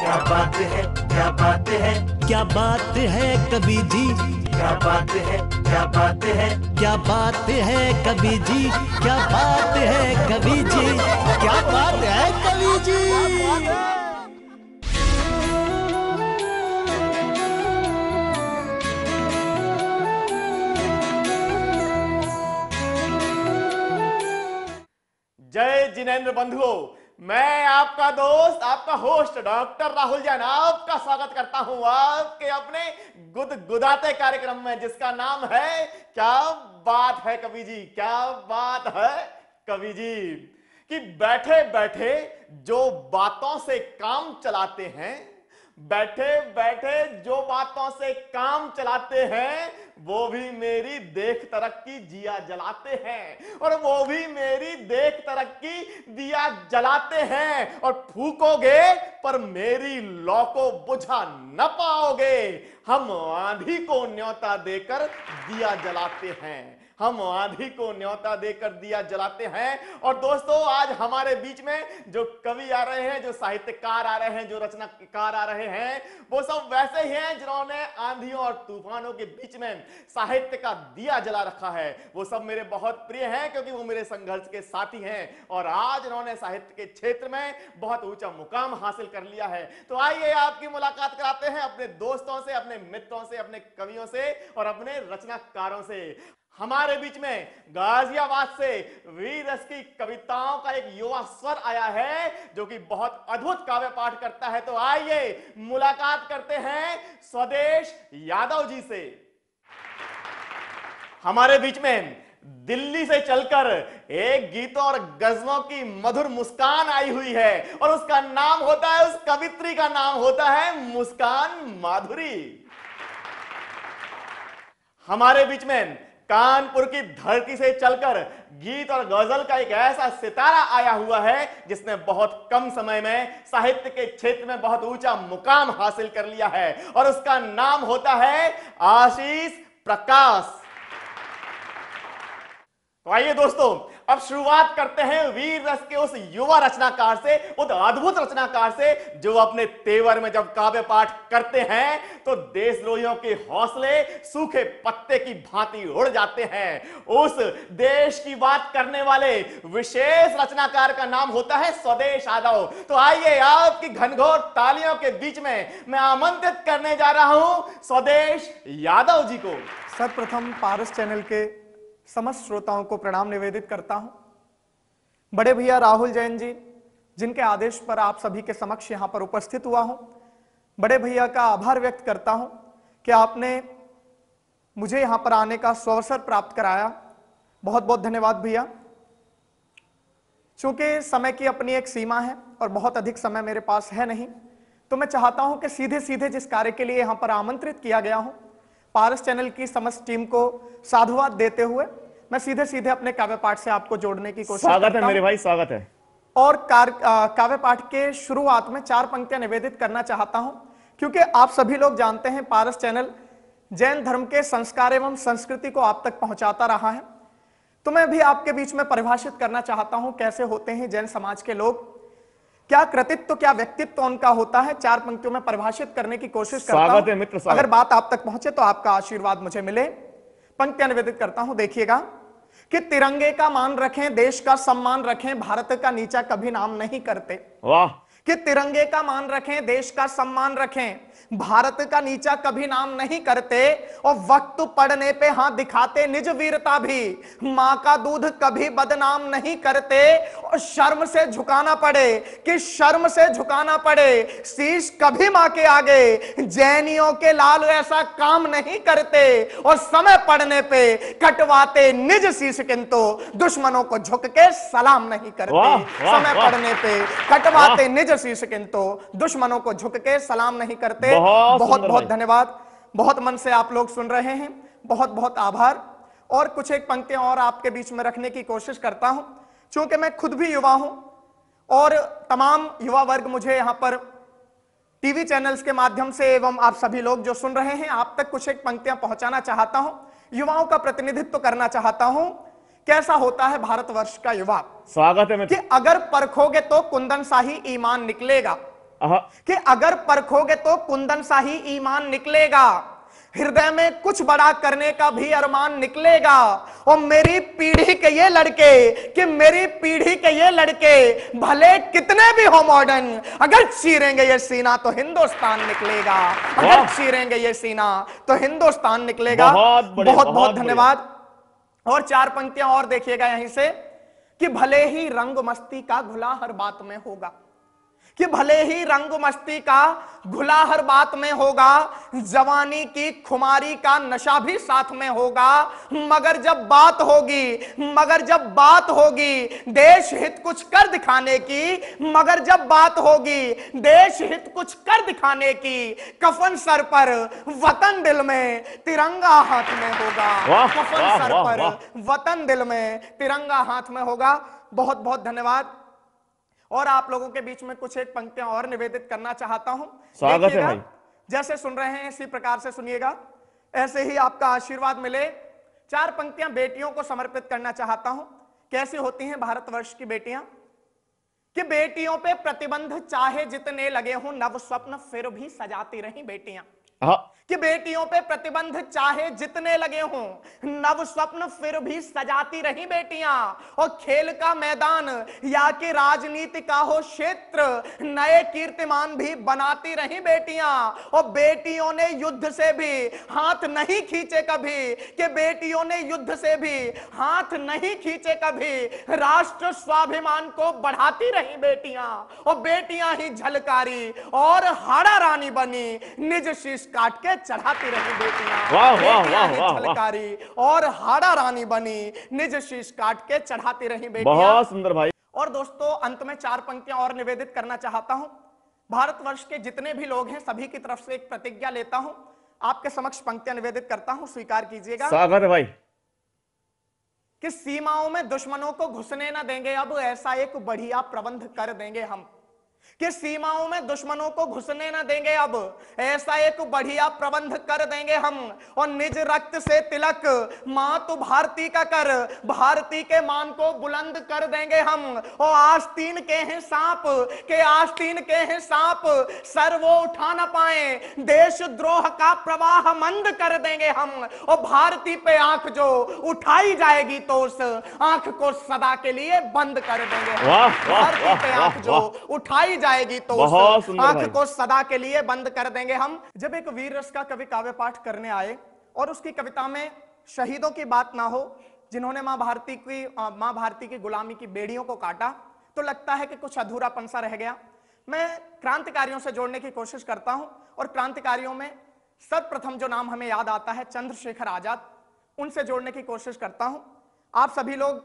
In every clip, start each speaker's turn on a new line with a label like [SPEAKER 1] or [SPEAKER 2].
[SPEAKER 1] क्या बात है क्या बात है?
[SPEAKER 2] क्या बात है कभी जी?
[SPEAKER 1] क्या बात है क्या बात है?
[SPEAKER 2] क्या बात है कभी जी? क्या बात है कभी जी? क्या बात है कभी जी?
[SPEAKER 3] जय जिनेन्द्र बंधुओं। मैं आपका दोस्त, आपका होस्ट, डॉक्टर राहुल जैन, आपका स्वागत करता हूँ आपके अपने गुद गुदाते कार्यक्रम में, जिसका नाम है, क्या बात है कवि जी, क्या बात है कवि जी? कि बैठे बैठे जो बातों से काम चलाते हैं, बैठे बैठे जो बातों से काम चलाते हैं वो भी मेरी देख तरक्की जिया जलाते हैं। और वो भी मेरी देख तरक्की दिया जलाते हैं। और फूकोगे, पर मेरी लौ को बुझा न पाओगे। हम आंधी को न्योता देकर दिया जलाते हैं। हम आंधी को न्योता देकर दिया जलाते हैं। और दोस्तों, आज हमारे बीच में जो कवि आ रहे हैं, जो साहित्यकार आ रहे हैं, जो रचनाकार आ रहे हैं, वो सब वैसे ही हैं जिन्होंने आंधियों और तूफानों के बीच में साहित्य का दिया जला रखा है। वो सब मेरे बहुत प्रिय हैं, क्योंकि वो मेरे संघर्ष के साथी हैं। और आज उन्होंने साहित्य के क्षेत्र में बहुत ऊँचा मुकाम हासिल कर लिया है। तो आइए आपकी मुलाकात कराते हैं अपने दोस्तों से, अपने मित्रों से, अपने कवियों से और अपने रचनाकारों से। हमारे बीच में गाजियाबाद से वीर रस की कविताओं का एक युवा स्वर आया है, जो कि बहुत अद्भुत काव्य पाठ करता है। तो आइए मुलाकात करते हैं स्वदेश यादव जी से। हमारे बीच में दिल्ली से चलकर एक गीतों और गजलों की मधुर मुस्कान आई हुई है, और उसका नाम होता है, उस कवित्री का नाम होता है मुस्कान माधुरी। हमारे बीच में कानपुर की धरती से चलकर गीत और गज़ल का एक ऐसा सितारा आया हुआ है, जिसने बहुत कम समय में साहित्य के क्षेत्र में बहुत ऊँचा मुकाम हासिल कर लिया है और उसका नाम होता है आशीष प्रकाश। तो आइए दोस्तों अब शुरुआत करते हैं वीर रस के उस युवा रचनाकार से, उस अद्भुत रचनाकार से, जो अपने तेवर में जब काव्य पाठ करते हैं तो देशद्रोहियों के हौसले, सूखे पत्ते की भांति उड़ जाते हैं। उस देश की बात करने वाले विशेष रचनाकार का नाम होता है स्वदेश यादव। तो आइए आपकी घनघोर तालियों के बीच में मैं आमंत्रित करने जा रहा हूँ स्वदेश यादव जी को।
[SPEAKER 4] सर्वप्रथम पारस चैनल के समस्त श्रोताओं को प्रणाम निवेदित करता हूँ। बड़े भैया राहुल जैन जी, जिनके आदेश पर आप सभी के समक्ष यहाँ पर उपस्थित हुआ हूँ, बड़े भैया का आभार व्यक्त करता हूँ कि आपने मुझे यहाँ पर आने का स्वअवसर प्राप्त कराया। बहुत बहुत धन्यवाद भैया। चूँकि समय की अपनी एक सीमा है और बहुत अधिक समय मेरे पास है नहीं तो मैं चाहता हूँ कि सीधे सीधे जिस कार्य के लिए यहाँ पर आमंत्रित किया गया हूँ पारस चैनल की समस्त टीम को साधुवाद देते हुए मैं सीधे सीधे अपने काव्य पाठ से आपको जोड़ने की कोशिश
[SPEAKER 3] स्वागत है मेरे भाई स्वागत है।
[SPEAKER 4] और काव्य पाठ के शुरुआत में चार पंक्तियाँ निवेदित करना चाहता हूँ क्योंकि आप सभी लोग जानते हैं पारस चैनल जैन धर्म के संस्कार एवं संस्कृति को आप तक पहुंचाता रहा है। तो मैं भी आपके बीच में परिभाषित करना चाहता हूँ कैसे होते हैं जैन समाज के लोग क्या कृतित्व क्या व्यक्तित्व उनका होता है? चार पंक्तियों में परिभाषित करने की कोशिश करता
[SPEAKER 3] स्वागत
[SPEAKER 4] हूँ।
[SPEAKER 3] है मित्र,
[SPEAKER 4] अगर बात आप तक पहुँचे तो आपका आशीर्वाद मुझे मिले। पंक्तियाँ निवेदित करता हूँ देखिएगा। कि तिरंगे का मान रखें देश का सम्मान रखें भारत का नीचा कभी नाम नहीं करते।
[SPEAKER 3] वाह।
[SPEAKER 4] कि तिरंगे का मान रखें देश का सम्मान रखें भारत का नीचा कभी नाम नहीं करते और वक्त पड़ने पे हाथ दिखाते निज वीरता भी। माँ का दूध कभी बदनाम नहीं करते और शर्म से झुकाना पड़े कि शर्म से झुकाना पड़े। शीश कभी माँ के आगे जैनियों के लाल ऐसा काम नहीं करते और समय पड़ने पे कटवाते निज शीश किंतु दुश्मनों को झुक के सलाम नहीं करते।
[SPEAKER 3] वाह, वाह,
[SPEAKER 4] समय
[SPEAKER 3] वाह।
[SPEAKER 4] पड़ने पे कटवाते निज शीश किंतु दुश्मनों को झुक के सलाम नहीं करते।
[SPEAKER 3] बहुत
[SPEAKER 4] बहुत बहुत धन्यवाद। बहुत मन से आप लोग सुन रहे हैं। बहुत बहुत आभार। और कुछ एक पंक्तियाँ और आपके बीच में रखने की कोशिश करता हूँ। क्योंकि मैं खुद भी युवा हूँ और तमाम युवा वर्ग मुझे यहाँ पर टीवी चैनल्स के माध्यम से एवं आप सभी लोग जो सुन रहे हैं आप तक कुछ एक पंक्तियाँ पहुंचाना चाहता हूँ। युवाओं का प्रतिनिधित्व करना चाहता हूँ। कैसा होता है भारतवर्ष का युवा?
[SPEAKER 3] स्वागत है
[SPEAKER 4] कि अगर परखोगे तो कुंदन शाही ईमान निकलेगा। कि अगर परखोगे तो कुंदन सा ही ईमान निकलेगा। हृदय में कुछ बड़ा करने का भी अरमान निकलेगा। और मेरी पीढ़ी के ये लड़के कि मेरी पीढ़ी के ये लड़के भले कितने भी हो मॉडर्न अगर चीरेंगे ये सीना तो हिंदुस्तान निकलेगा। अगर चीरेंगे ये सीना तो हिंदुस्तान निकलेगा।
[SPEAKER 3] बहुत
[SPEAKER 4] बहुत
[SPEAKER 3] बहुत
[SPEAKER 4] बहुत धन्यवाद। और चार पंक्तियाँ और देखिएगा यहीं से कि भले ही रंग मस्ती का घुला हर बात में होगा। कि भले ही रंग मस्ती का घुला हर बात में होगा जवानी की खुमारी का नशा भी साथ में होगा। मगर जब बात होगी मगर जब बात होगी देश हित कुछ कर दिखाने की मगर जब बात होगी देश हित कुछ कर दिखाने की कफन सर पर वतन दिल में तिरंगा हाथ में होगा। कफन सर पर वतन दिल में तिरंगा हाथ में होगा। बहुत बहुत धन्यवाद। और आप लोगों के बीच में कुछ एक पंक्तियाँ और निवेदित करना चाहता हूँ।
[SPEAKER 3] स्वागत है भाई।
[SPEAKER 4] जैसे सुन रहे हैं इसी प्रकार से सुनिएगा। ऐसे ही आपका आशीर्वाद मिले। चार पंक्तियाँ बेटियों को समर्पित करना चाहता हूँ। कैसी होती हैं भारतवर्ष की बेटियाँ? कि बेटियों पे प्रतिबंध चाहे जितने लगे हों नव स्वप्न फिर भी सजाती रही बेटियाँ।
[SPEAKER 3] आहा,
[SPEAKER 4] कि बेटियों पे प्रतिबंध चाहे जितने लगे हों नव स्वप्न फिर भी सजाती रही बेटियाँ। और खेल का मैदान या कि राजनीति का हो क्षेत्र नए कीर्तिमान भी बनाती रही बेटियाँ। और बेटियों ने युद्ध से भी हाथ नहीं खींचे कभी कि बेटियों ने युद्ध से भी हाथ नहीं खींचे कभी राष्ट्र स्वाभिमान को बढ़ाती रही बेटियाँ। और बेटियाँ ही झलकारी और हाड़ा रानी बनी निज शीश काट के चढ़ाती रही बेटियाँ। और हाड़ा रानी बनी निज शीश काट के चढ़ाती रही बेटियाँ।
[SPEAKER 3] बहुत सुंदर भाई।
[SPEAKER 4] और दोस्तों अंत में चार पंक्तियाँ और निवेदित करना चाहता हूँ। भारतवर्ष के जितने भी लोग हैं सभी की तरफ़ से एक प्रतिज्ञा लेता हूँ। आपके समक्ष पंक्तियाँ निवेदित करता हूँ स्वीकार कीजिएगा।
[SPEAKER 3] स्वागत है भाई।
[SPEAKER 4] कि सीमाओं में दुश्मनों को घुसने ना देंगे अब ऐसा एक बढ़िया प्रबंध कर देंगे हम। कि सीमाओं में दुश्मनों को घुसने न देंगे अब। ऐसा एक बढ़िया प्रबंध कर देंगे हम। और निज रक्त से तिलक माँ तो भारती का कर। भारती के मान को बुलंद कर देंगे हम। और आस्तीन के हैं सांप के आस्तीन के हैं सांप सर वो उठा ना पाए। देश द्रोह का प्रवाह मंद कर देंगे हम। और भारती पे आँख जो उठाई जाएगी तो उस आँख को सदा के लिए बंद कर देंगे हम।
[SPEAKER 3] वाह, वाह,
[SPEAKER 4] भारती
[SPEAKER 3] वाह,
[SPEAKER 4] पे आँख जो। उठाई जाएगी तो। आँख को सदा के लिए बंद कर देंगे हम। जब एक वीर रस का कवि काव्य पाठ करने आए और उसकी कविता में शहीदों की बात ना हो जिन्होंने माँ भारती की माँ भारती की गुलामी की बेड़ियों को काटा तो लगता है कि कुछ अधूरापन सा रह गया। मैं क्रांतिकारियों से जोड़ने की कोशिश करता हूँ और क्रांतिकारियों में सर्वप्रथम जो नाम हमें याद आता है चंद्रशेखर आज़ाद। उनसे जोड़ने की कोशिश करता हूँ। आप सभी लोग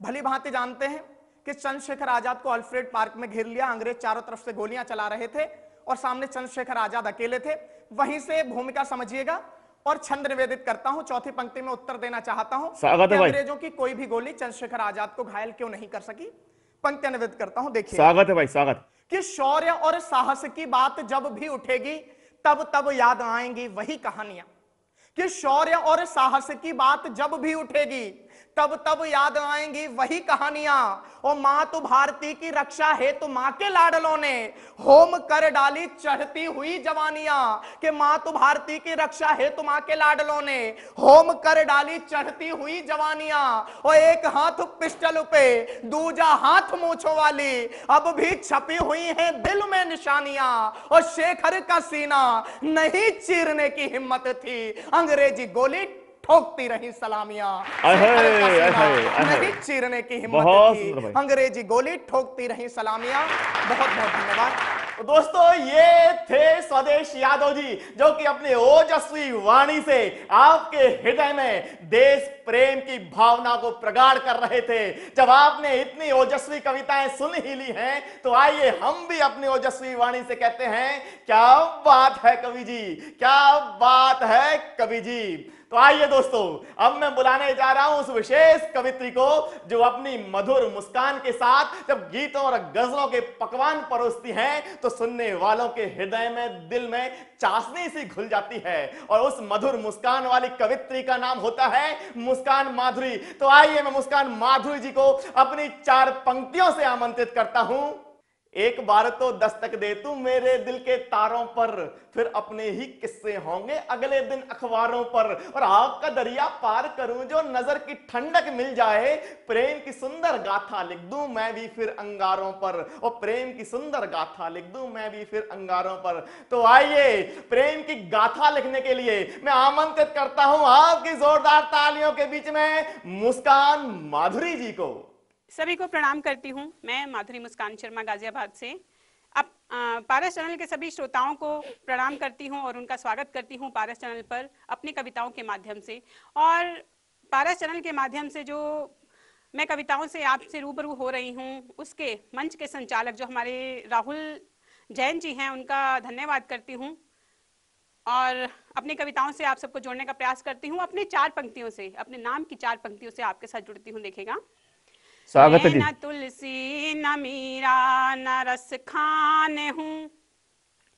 [SPEAKER 4] भली भांति जानते हैं कि चंद्रशेखर आज़ाद को अल्फ्रेड पार्क में घेर लिया। अंग्रेज़ चारों तरफ़ से गोलियाँ चला रहे थे और सामने चंद्रशेखर आज़ाद अकेले थे। वहीं से भूमिका समझिएगा और छंद निवेदित करता हूँ। चौथी पंक्ति में उत्तर देना चाहता हूँ। अंग्रेज़ों की कोई भी गोली चंद्रशेखर आज़ाद को घायल क्यों नहीं कर सकी? पंक्तियाँ निवेदित करता हूँ देखिए।
[SPEAKER 3] स्वागत है भाई स्वागत।
[SPEAKER 4] कि शौर्य और साहस की बात जब भी उठेगी तब तब याद आएँगी वही कहानियाँ। कि शौर्य और साहस की बात जब भी उठेगी तब तब याद आएँगी वही कहानियाँ। और माँ तो भारती की रक्षा है तो माँ के लाडलों ने। होम कर डाली चढ़ती हुई जवानियाँ कि माँ तो भारती की रक्षा है तो माँ के लाडलों ने। होम कर डाली चढ़ती हुई जवानियाँ। और एक हाथ पिस्टल पे, दूजा हाथ मूछों वाली। अब भी छपी हुई है दिल में निशानियाँ। और शेखर का सीना, नहीं चीरने की हिम्मत थी। अंग्रेज़ी गोली ठोकती रही सलामियाँ। नहीं चीरने की हिम्मत थी अंग्रेज़ी गोली ठोकती रही सलामिया। बहुत बहुत धन्यवाद।
[SPEAKER 3] तो दोस्तों ये थे स्वदेश यादव जी जो कि अपने ओजस्वी वाणी से आपके हृदय में देश प्रेम की भावना को प्रगाढ़ कर रहे थे। जब आपने इतनी ओजस्वी कविताएँ सुन ही ली हैं तो आइए हम भी अपनी ओजस्वी वाणी से कहते हैं क्या बात है कवि जी क्या बात है कवि जी। तो आइए दोस्तों, अब मैं बुलाने जा रहा हूँ उस विशेष कवित्री को, जो अपनी मधुर मुस्कान के साथ जब गीतों और गजलों के पकवान परोसती हैं तो सुनने वालों के हृदय में, दिल में चाशनी सी घुल जाती है। और उस मधुर मुस्कान वाली कवित्री का नाम होता है मुस्कान माधुरी। तो आइए मैं मुस्कान माधुरी जी को अपनी चार पंक्तियों से आमंत्रित करता हूँ। एक बार तो दस्तक दे तू मेरे दिल के तारों पर, फिर अपने ही किस्से होंगे अगले दिन अखबारों पर। और आग का दरिया पार करूँ जो नज़र की ठंडक मिल जाए, प्रेम की सुंदर गाथा लिख दूँ मैं भी फिर अंगारों पर। और प्रेम की सुंदर गाथा लिख दूँ मैं भी फिर अंगारों पर। तो आइए, प्रेम की गाथा लिखने के लिए मैं आमंत्रित करता हूँ आपकी जोरदार तालियों के बीच में मुस्कान माधुरी जी को।
[SPEAKER 5] सभी को प्रणाम करती हूँ। मैं माधुरी मुस्कान शर्मा, गाजियाबाद से। अब पारस चैनल के सभी श्रोताओं को प्रणाम करती हूँ और उनका स्वागत करती हूँ पारस चैनल पर अपनी कविताओं के माध्यम से। और पारस चैनल के माध्यम से जो मैं कविताओं से आपसे रूबरू हो रही हूँ, उसके मंच के संचालक जो हमारे राहुल जैन जी हैं, उनका धन्यवाद करती हूँ। और अपनी कविताओं से आप सबको जोड़ने का प्रयास करती हूँ। अपने चार पंक्तियों से, अपने नाम की चार पंक्तियों से आपके साथ जुड़ती हूँ देखेगा
[SPEAKER 3] स्वागत है जी।
[SPEAKER 5] न तुलसी न मीरा न रस खान हूँ।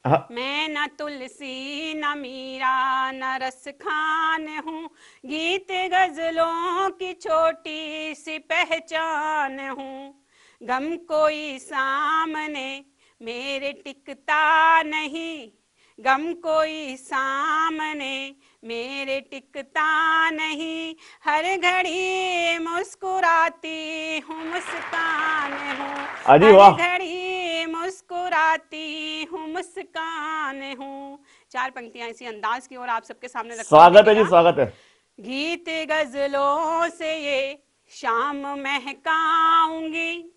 [SPEAKER 3] हाँ,
[SPEAKER 5] मैं न तुलसी न मीरा न रस खान हूँ। गीत गजलों की छोटी सी पहचान हूँ। गम कोई सामने मेरे टिकता नहीं। गम कोई सामने मेरे टिकता नहीं। हर घड़ी मुस्कुराती हूँ मुस्कान हूँ। हर घड़ी मुस्कुराती हूँ मुस्कान हूँ। चार पंक्तियाँ इसी अंदाज की ओर आप सबके सामने
[SPEAKER 3] स्वागत है जी स्वागत है।
[SPEAKER 5] गीत गजलों से ये शाम महकाऊँगी।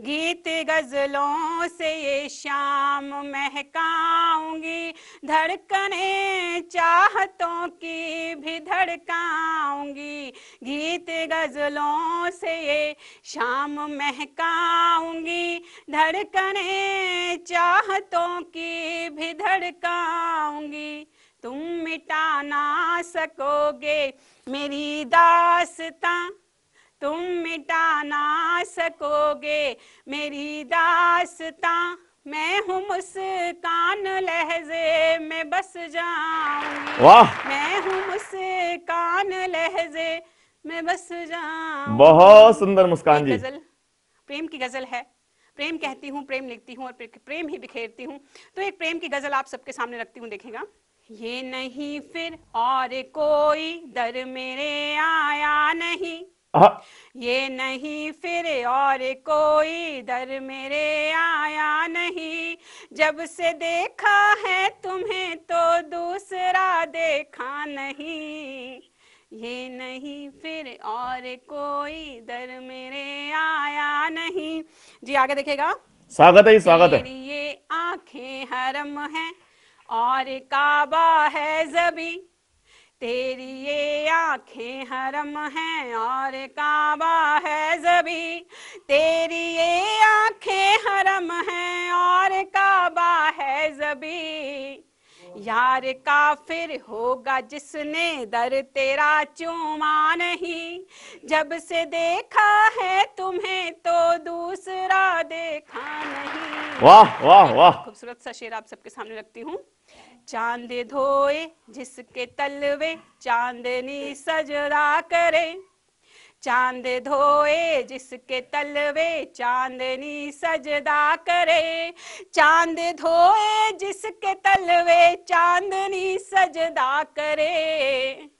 [SPEAKER 5] गीत गजलों से ये शाम महकाऊँगी। धड़कने चाहतों की भी धड़काऊँगी। गीत गजलों से ये शाम महकाऊँगी। धड़कने चाहतों की भी धड़काऊँगी। तुम मिटा ना सकोगे मेरी दास्तां। तुम मिटा ना सकोगे मेरी दासता। मैं हूँ मुस्कान लहजे में बस जाऊँगी।
[SPEAKER 3] वाह।
[SPEAKER 5] मैं हूँ मुस्कान लहजे में बस जाऊँगी।
[SPEAKER 3] बहुत सुंदर मुस्कान जी।
[SPEAKER 5] गज़ल प्रेम की गज़ल है। प्रेम कहती हूँ प्रेम लिखती हूँ और प्रेम ही बिखेरती हूँ। तो एक प्रेम की गज़ल आप सबके सामने रखती हूँ देखेगा ये नहीं फिर और कोई दर मेरे आया नहीं। ये नहीं फिर और कोई दर मेरे आया नहीं। जब से देखा है तुम्हें तो दूसरा देखा नहीं। ये नहीं फिर और कोई दर मेरे आया नहीं। जी आगे देखेगा
[SPEAKER 3] स्वागत है स्वागत है।
[SPEAKER 5] ये आँखें हरम है और काबा है जबी। तेरी ये आँखें हरम हैं और काबा है जबी। तेरी ये आँखें हरम हैं और काबा है जबी। यार काफिर होगा जिसने दर तेरा चूमा नहीं? जब से देखा है तुम्हें तो दूसरा देखा नहीं।
[SPEAKER 3] वाह वाह वाह।
[SPEAKER 5] खूबसूरत सा शेर आप सबके सामने रखती हूँ। चाँद धोए जिसके तलवे चांदनी सजदा करे। चाँद धोए जिसके तलवे चांदनी सजदा करे। चाँद धोए जिसके तलवे चांदनी सजदा करे।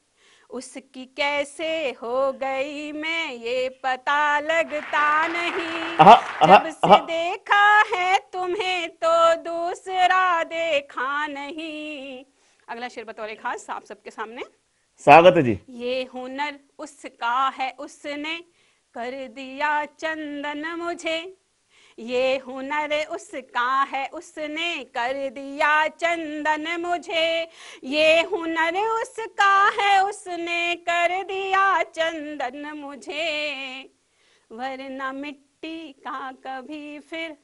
[SPEAKER 5] उसकी कैसे हो गई मैं ये पता लगता नहीं।
[SPEAKER 3] आहा, आहा,
[SPEAKER 5] जब से
[SPEAKER 3] आहा।
[SPEAKER 5] देखा है तुम्हें तो दूसरा देखा नहीं। अगला शेर बतौर खास आप सबके सामने।
[SPEAKER 3] स्वागत है जी।
[SPEAKER 5] ये हुनर उसका है, उसने कर दिया चंदन मुझे। ये हुनर उसका है, उसने कर दिया चंदन मुझे। ये हुनर उसका है, उसने कर दिया चंदन मुझे। वरना मिट्टी का कभी फिर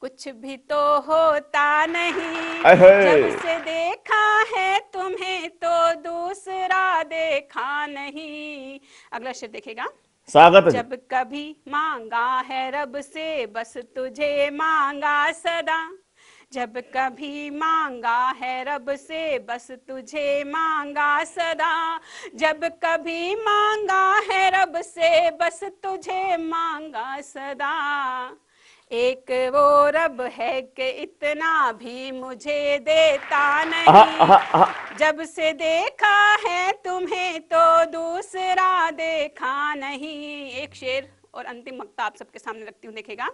[SPEAKER 5] कुछ भी तो होता नहीं। जब से देखा है तुम्हें तो दूसरा देखा नहीं। अगला शेर देखेगा।
[SPEAKER 3] स्वागत
[SPEAKER 5] जब कभी मांगा है रब से बस तुझे मांगा सदा। जब कभी मांगा है रब से बस तुझे मांगा सदा। जब कभी मांगा है रब से बस तुझे मांगा सदा। एक वो रब है कि इतना भी मुझे देता नहीं। आहा, आहा, आहा। जब से देखा है तुम्हें तो दूसरा देखा नहीं। एक शेर और अंतिम वक्ता आप सबके सामने रखती हूँ देखेगा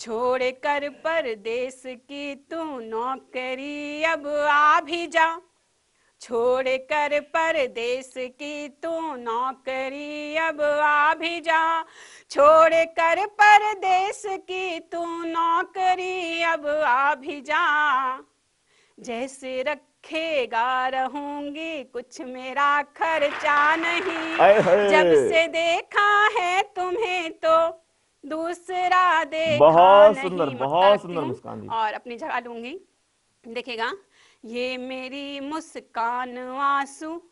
[SPEAKER 5] छोड़ कर परदेश की तू नौकरी अब आ भी जा। छोड़ कर परदेश की तू नौकरी अब आ भी जा। छोड़ कर परदेश की तू नौकरी अब आ भी जा। जैसे रखेगा रहूँगी कुछ मेरा खर्चा नहीं। जब से देखा है तुम्हें तो दूसरा देखा
[SPEAKER 3] बहुत
[SPEAKER 5] नहीं
[SPEAKER 3] सुंदर, बहुत सुंदर मुस्कान
[SPEAKER 5] और अपनी जगह लूँगी। देखिएगा, ये मेरी मुस्कान आँसू,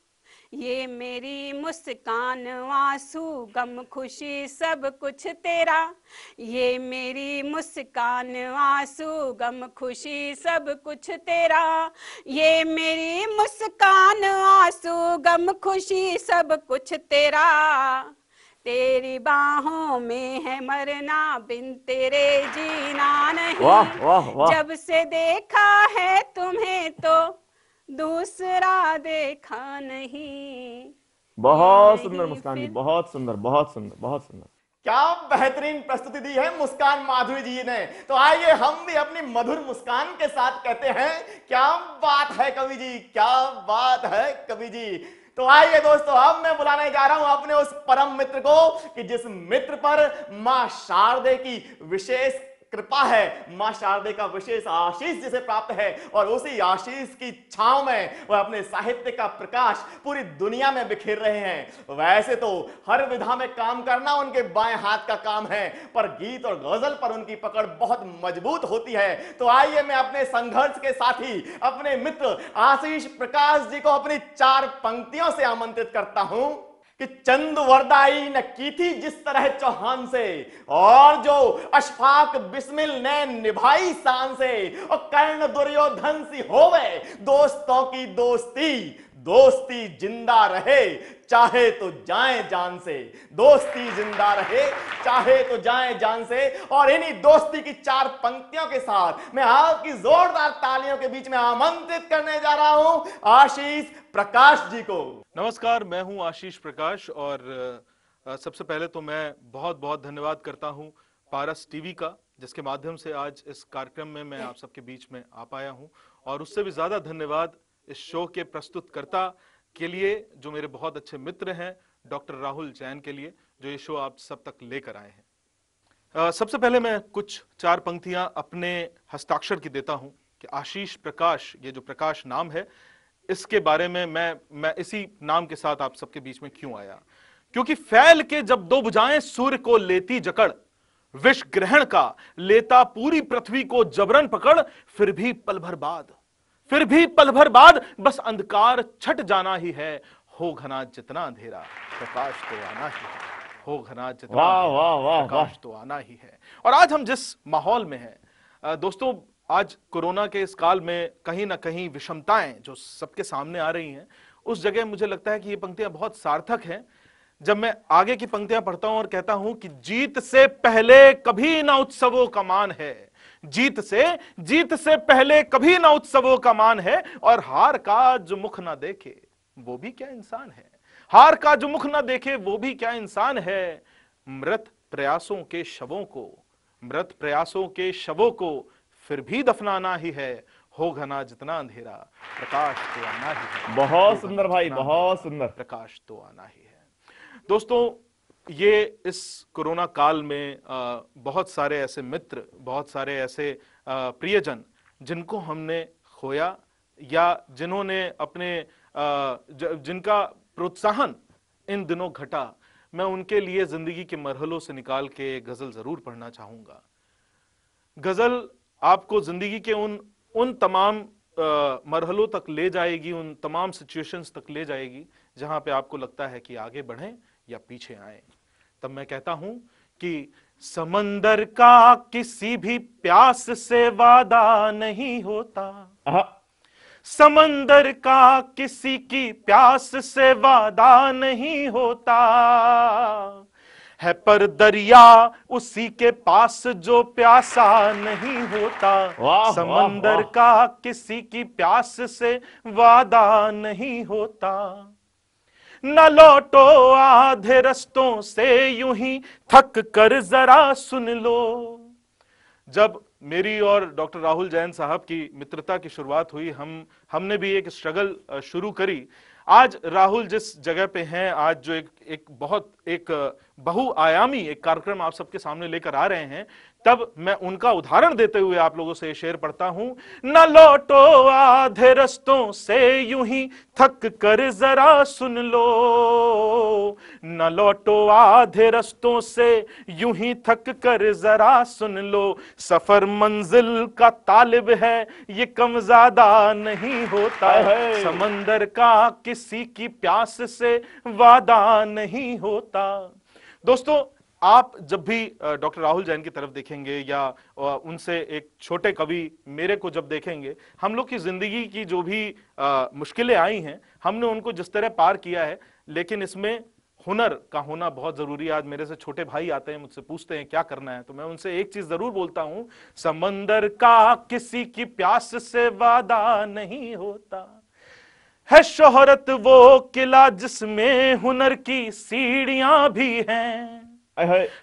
[SPEAKER 5] ये मेरी मुस्कान आँसू, गम खुशी सब कुछ तेरा, ये मेरी मुस्कान आँसू, गम खुशी सब कुछ तेरा, ये मेरी मुस्कान आँसू, गम खुशी सब कुछ तेरा। तेरी बाहों में है मरना बिन तेरे जीना नहीं।
[SPEAKER 3] वाह, वाह, वाह।
[SPEAKER 5] जब से देखा है तुम्हें तो दूसरा देखा नहीं।
[SPEAKER 3] बहुत सुंदर मुस्कान जी बहुत सुंदर बहुत सुंदर बहुत सुंदर। क्या बेहतरीन प्रस्तुति दी है मुस्कान माधुरी जी ने। तो आइए हम भी अपनी मधुर मुस्कान के साथ कहते हैं क्या बात है कवि जी क्या बात है कवि जी? तो आइए दोस्तों, अब मैं बुलाने जा रहा हूँ अपने उस परम मित्र को कि जिस मित्र पर माँ शारदे की विशेष कृपा है। माँ शारदे का विशेष आशीष जिसे प्राप्त है और उसी आशीष की छांव में वह अपने साहित्य का प्रकाश पूरी दुनिया में बिखेर रहे हैं। वैसे तो हर विधा में काम करना उनके बाएँ हाथ का काम है, पर गीत और गज़ल पर उनकी पकड़ बहुत मज़बूत होती है। तो आइए मैं अपने संघर्ष के साथी, अपने मित्र आशीष प्रकाश जी को अपनी चार पंक्तियों से आमंत्रित करता हूँ। कि चंद वरदाई ने की थी जिस तरह चौहान से, और जो अशफाक बिस्मिल ने निभाई शान से, और कर्ण दुर्योधन सी होवे, दोस्तों की दोस्ती दोस्ती ज़िंदा रहे, चाहे तो जाए जान से। दोस्ती ज़िंदा रहे, चाहे तो जाए जान से। और इन्हीं दोस्ती की चार पंक्तियों के साथ मैं आपकी जोरदार तालियों के बीच में आमंत्रित करने जा रहा हूँ आशीष प्रकाश जी को।
[SPEAKER 6] नमस्कार, मैं हूँ आशीष प्रकाश और सबसे पहले तो मैं बहुत बहुत धन्यवाद करता हूँ पारस टीवी का, जिसके माध्यम से आज इस कार्यक्रम में मैं आप सबके बीच में आ पाया हूँ। और उससे भी ज़्यादा धन्यवाद इस शो के प्रस्तुतकर्ता के लिए जो मेरे बहुत अच्छे मित्र हैं, डॉक्टर राहुल जैन के लिए, जो ये शो आप सब तक लेकर आए हैं। सबसे पहले मैं कुछ चार पंक्तियाँ अपने हस्ताक्षर की देता हूँ कि आशीष प्रकाश, ये जो प्रकाश नाम है, इसके बारे में मैं मैं इसी नाम के साथ आप सबके बीच में क्यों आया? क्योंकि फैल के जब दो बुझाएँ सूर्य को लेती जकड़, विष ग्रहण का, लेता पूरी पृथ्वी को जबरन पकड़, फिर भी पल भर बाद। फिर भी पल भर बाद बस अंधकार छट जाना ही है। हो घना जितना अंधेरा प्रकाश तो आना ही है। हो घना जितना
[SPEAKER 3] वाह, वाह, वाह,
[SPEAKER 6] प्रकाश तो आना ही है। और आज हम जिस माहौल में हैं दोस्तों आज कोरोना के इस काल में कहीं ना कहीं विषमताएँ जो सबके सामने आ रही हैं उस जगह मुझे लगता है कि ये पंक्तियाँ बहुत सार्थक हैं। जब मैं आगे की पंक्तियाँ पढ़ता हूँ और कहता हूँ कि जीत से पहले कभी ना उत्सवों का मान है। जीत से जीत से पहले कभी ना उत्सवों का मान है और हार का जो मुख ना देखे वो भी क्या इंसान है? हार का जो मुख ना देखे वो भी क्या इंसान है? मृत प्रयासों के शवों को मृत प्रयासों के शवों को फिर भी दफनाना ही है हो घना जितना अंधेरा प्रकाश तो आना ही है।
[SPEAKER 3] बहुत सुंदर भाई बहुत सुंदर।
[SPEAKER 6] प्रकाश तो आना ही है। दोस्तों ये इस कोरोना काल में बहुत सारे ऐसे मित्र, बहुत सारे ऐसे प्रियजन जिनको हमने खोया या जिन्होंने अपने जिनका प्रोत्साहन इन दिनों घटा, मैं उनके लिए ज़िंदगी के मरहलों से निकाल के गज़ल ज़रूर पढ़ना चाहूँगा। गज़ल आपको ज़िंदगी के उन उन तमाम मरहलों तक ले जाएगी, उन तमाम सिचुएशंस तक ले जाएगी जहाँ पे आपको लगता है कि आगे बढ़ें या पीछे आए। तब मैं कहता हूँ कि समंदर का किसी भी प्यास से वादा नहीं होता। समंदर का किसी की प्यास से वादा नहीं होता। है पर दरिया उसी के पास जो प्यासा नहीं होता।
[SPEAKER 3] वाह,
[SPEAKER 6] समंदर
[SPEAKER 3] वाह।
[SPEAKER 6] का किसी की प्यास से वादा नहीं होता। न लौटो आधे रस्तों से यूँ ही थक कर जरा सुन लो। जब मेरी और डॉक्टर राहुल जैन साहब की मित्रता की शुरुआत हुई, हम, हमने भी एक स्ट्रगल शुरू करी। आज राहुल जिस जगह पे हैं, आज जो एक एक बहुत, एक बहुआयामी एक कार्यक्रम आप सबके सामने लेकर आ रहे हैं तब मैं उनका उदाहरण देते हुए आप लोगों से शेर पढ़ता हूँ। न लौटो आधे रस्तों से यूँ ही थक कर जरा सुन लो। न लौटो आधे रस्तों से यूँ ही थक कर जरा सुन लो। सफ़र मंजिल का तालिब है ये कम ज़्यादा नहीं होता
[SPEAKER 3] हाय।
[SPEAKER 6] समंदर का किसी की प्यास से वादा नहीं होता। दोस्तों, आप जब भी डॉक्टर राहुल जैन की तरफ़ देखेंगे या उनसे एक छोटे कवि मेरे को जब देखेंगे, हम लोग की ज़िंदगी की जो भी मुश्किलें आई हैं, हमने उनको जिस तरह पार किया है, लेकिन इसमें हुनर का होना बहुत ज़रूरी है। आज मेरे से छोटे भाई आते हैं, मुझसे पूछते हैं, क्या करना है? तो मैं उनसे एक चीज़ ज़रूर बोलता हूँ, समंदर का किसी की प्यास से वादा नहीं होता। है शोहरत वो किला जिसमें हुनर की सीढ़ियाँ भी हैं।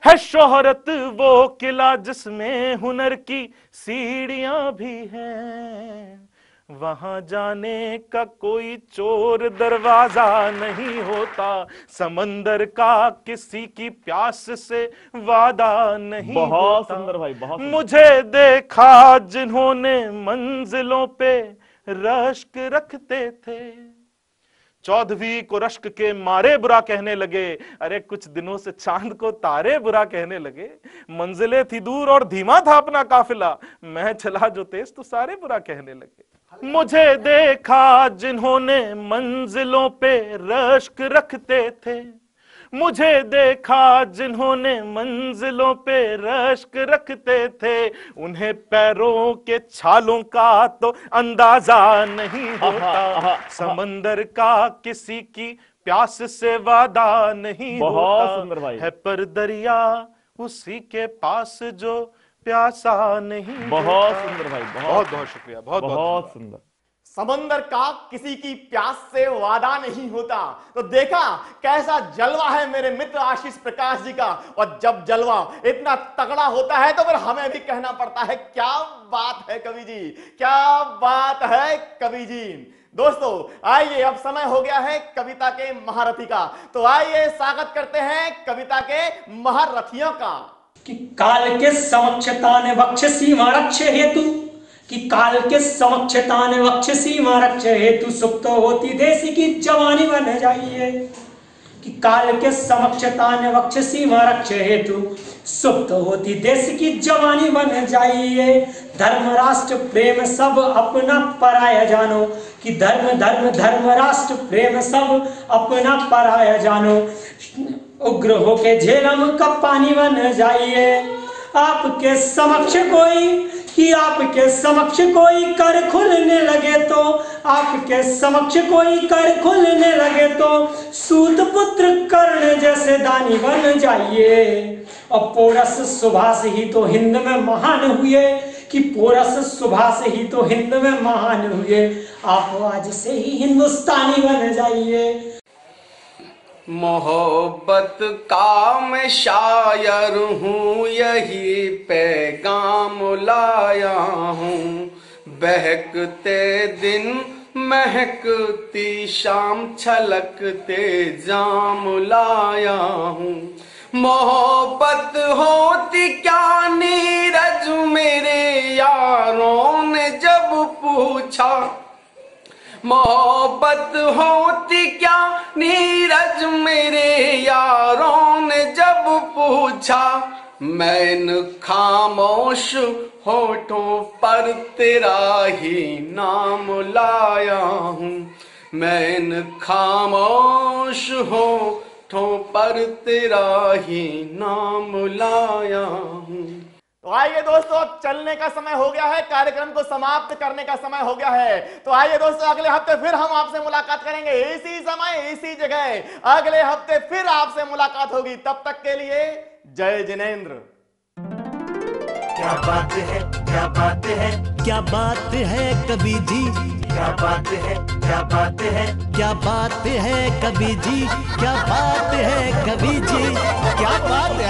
[SPEAKER 6] है शोहरत वो किला जिसमें हुनर की सीढ़ियाँ भी हैं। वहाँ जाने का कोई चोर दरवाज़ा नहीं होता। समंदर का किसी की प्यास से वादा नहीं
[SPEAKER 3] बहुत
[SPEAKER 6] होता।
[SPEAKER 3] सुंदर भाई, बहुत सुंदर।
[SPEAKER 6] मुझे देखा जिन्होंने मंजिलों पे रश्क रखते थे। चौदहवीं को रश्क के मारे बुरा कहने लगे। अरे, कुछ दिनों से चाँद को तारे बुरा कहने लगे। मंजिले थी दूर और धीमा था अपना काफिला। मैं चला जो तेज तो सारे बुरा कहने लगे। मुझे देखा जिन्होंने मंजिलों पे रश्क रखते थे। मुझे देखा जिन्होंने मंजिलों पे रश्क रखते थे उन्हें पैरों के छालों का तो अंदाज़ा नहीं होता। समंदर का किसी की प्यास से वादा नहीं होता। है पर दरिया उसी के पास जो प्यासा नहीं
[SPEAKER 3] बहुत सुंदर भाई बहुत
[SPEAKER 6] बहुत बहुत शुक्रिया बहुत बहुत
[SPEAKER 3] बहुत सुंदर। समंदर का किसी की प्यास से वादा नहीं होता। तो देखा कैसा जलवा है मेरे मित्र आशीष प्रकाश जी का। और जब जलवा इतना तगड़ा होता है तो फिर हमें भी कहना पड़ता है, क्या बात है कवि जी, क्या बात है कवि जी। दोस्तों, आइए अब समय हो गया है कविता के महारथी का। तो आइए स्वागत करते हैं कविता के महारथियों का।
[SPEAKER 7] कि काल के समक्षतान वक्ष सीमा रक्ष हेतु कि काल के समक्षतान वक्ष सीमा रक्ष हेतु सुप्त होती देश की जवानी बन जाइए। कि काल के समक्षतान वक्ष सीमा रक्ष हेतु सुप्त होती देश की जवानी बन जाइए। धर्म, राष्ट्र, प्रेम सब अपना पराया जानो। कि धर्म धर्म धर्म, राष्ट्र, प्रेम सब अपना पराया जानो। उग्र होके झेलम का पानी बन जाइए। आपके समक्ष कोई कि आपके समक्ष कोई कर खुलने लगे तो आपके समक्ष कोई कर खुलने लगे तो सूत पुत्र कर्ण जैसे दानी बन जाइए। और पोरस सुभाष ही तो हिंद में महान हुए, कि पोरस सुभाष ही तो हिंद में महान हुए। आप आज से ही हिंदुस्तानी बन जाइए।
[SPEAKER 8] मोहब्बत का मैं शायर हूँ, यही पैगाम लाया हूँ। बहकते दिन महकती शाम, छलकते जाम लाया हूँ। मोहब्बत होती क्या नीरज मेरे यारों ने जब पूछा मोहब्बत होती क्या? नीरज मेरे यारों ने जब पूछा, मैन खामोश होठों पर तेरा ही नाम लाया हूँ। मैन खामोश होठों पर तेरा ही नाम लाया हूँ।
[SPEAKER 3] तो आइए दोस्तों अब चलने का समय हो गया है कार्यक्रम को समाप्त करने का समय हो गया है। तो आइए दोस्तों अगले हफ़्ते फिर हम आपसे मुलाकात करेंगे इसी समय इसी जगह। अगले हफ़्ते फिर आपसे मुलाकात होगी। तब तक के लिए जय जिनेन्द्र।
[SPEAKER 1] क्या बात है क्या बात है?
[SPEAKER 2] क्या बात है कभी जी?
[SPEAKER 1] क्या बात है क्या बात है?
[SPEAKER 2] क्या बात है कभी जी? क्या बात है कभी जी? क्या बात